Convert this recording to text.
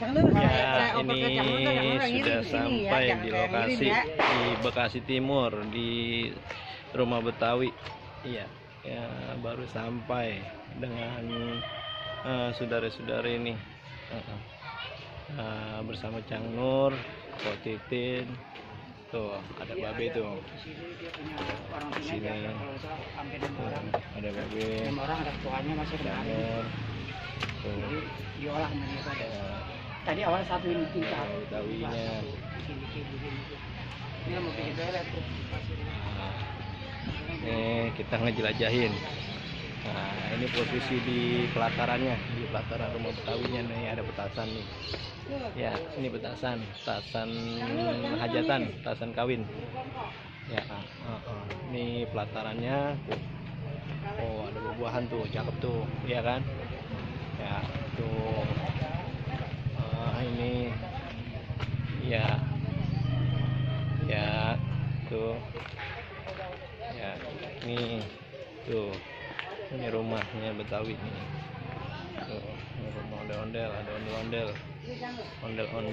Ya, ini sudah sampai di lokasi di Bekasi Timur di rumah Betawi. Iya, ya baru sampai dengan eh, saudara-saudara ini Eh, eh. Eh, bersama Cang Nur, Ko Titin. Tuh, ada Babe tuh. Di sini. Ada Babe, orang ada tuanya masih Nur. Tuh, diolah ada eh, tadi awal satu ini tingkat Betawinya. ini mau pergi toilet tuh Nih kita ngejelajahin. Nah ini posisi di pelatarannya, di pelataran rumah Betawinya nih ada petasan nih. Ya ini petasan, petasan hajatan, petasan kawin. Ya, ah, ah. ini pelatarannya. Oh ada buah-buahan tuh, cakep tuh, ya kan? Ya tuh. Tuh ya ini tuh ini rumahnya Betawi nih. Tuh ini rumah ondel-ondel ada ondel-ondel. Ondel-ondel